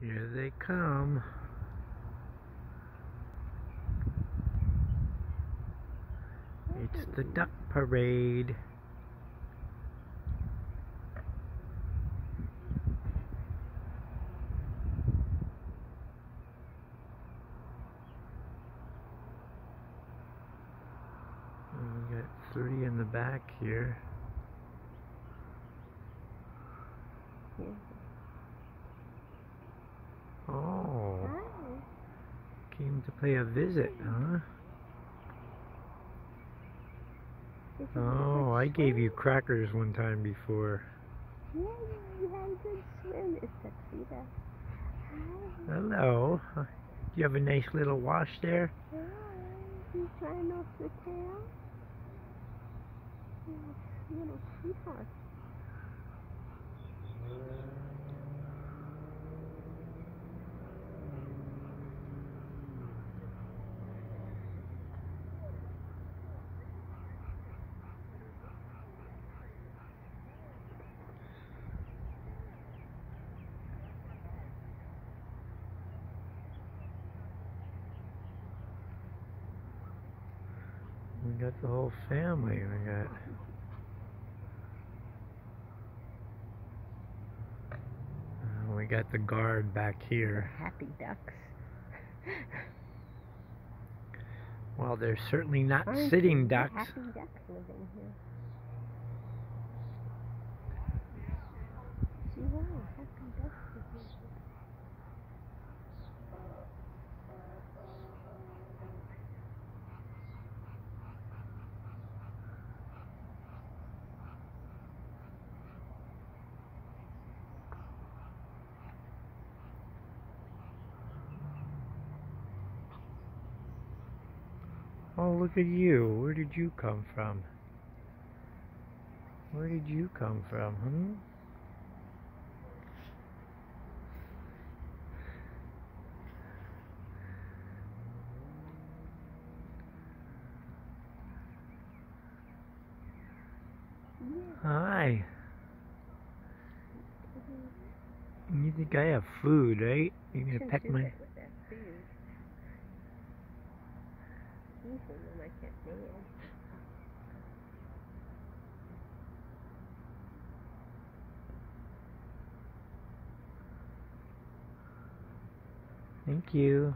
Here they come. It's the duck parade. We got three in the back here. Oh, To pay a visit, huh? Oh, I gave you crackers one time before. Yeah. Hello. Do you have a nice little wash there? Trying off the tail? Yes, little sweetheart. We got the whole family. We got. Uh, we got the guard back here. Happy ducks. Well, they're certainly not Aren't sitting ducks. Happy ducks living here. You are happy ducks living here. Oh, look at you. Where did you come from? Where did you come from, hmm? Hi. You think I have food, right? You gonna peck my. When I can't. Thank you.